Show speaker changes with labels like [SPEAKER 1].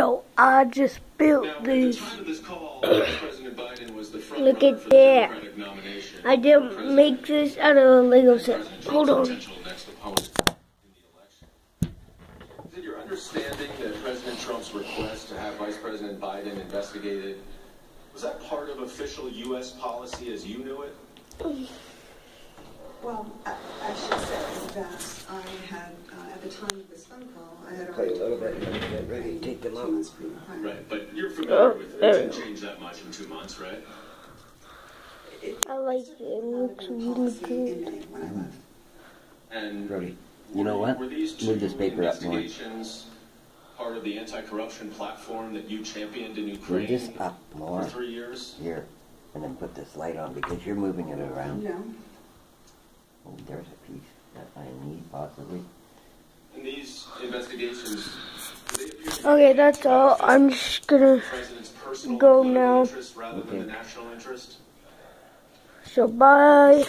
[SPEAKER 1] Yo, I just built
[SPEAKER 2] Now, at the
[SPEAKER 1] these.
[SPEAKER 2] time of this call, President Biden was the
[SPEAKER 1] Look at
[SPEAKER 2] for
[SPEAKER 1] that. I didn't make this out of a Lego set.
[SPEAKER 2] President
[SPEAKER 1] Hold on.
[SPEAKER 2] potential next opponent in the election. Is it your understanding that President Trump's request to have Vice President Biden investigated was that part of official U.S. policy as you knew it?
[SPEAKER 3] Well, I I should say that I had, at the time of this phone call, I had
[SPEAKER 4] Play a
[SPEAKER 3] already.
[SPEAKER 4] little bit and then get ready, take them
[SPEAKER 3] Two
[SPEAKER 4] out.
[SPEAKER 3] months pre-primary.
[SPEAKER 2] Right, but you're familiar with it.
[SPEAKER 1] Oh,
[SPEAKER 2] It didn't change that much in two months, right?
[SPEAKER 1] I like it. It looks
[SPEAKER 3] have been a
[SPEAKER 1] really
[SPEAKER 3] policy
[SPEAKER 1] good.
[SPEAKER 3] May when I left.
[SPEAKER 2] And
[SPEAKER 4] Brody, you know what?
[SPEAKER 2] Were these
[SPEAKER 4] Move this paper up more.
[SPEAKER 2] investigations part of the anti-corruption platform that you championed in Ukraine
[SPEAKER 4] Move
[SPEAKER 2] Ukraine
[SPEAKER 4] this up
[SPEAKER 2] for
[SPEAKER 4] more.
[SPEAKER 2] three years?
[SPEAKER 4] Here, and then put this light on because you're moving it around.
[SPEAKER 3] No,
[SPEAKER 4] Oh, there's a piece that I need possibly.
[SPEAKER 2] Investigations, do they appear to be
[SPEAKER 1] Okay, that's all. I'm just gonna.
[SPEAKER 2] the president's personal
[SPEAKER 1] Go now.
[SPEAKER 2] interest rather than the
[SPEAKER 4] Okay.
[SPEAKER 1] So bye.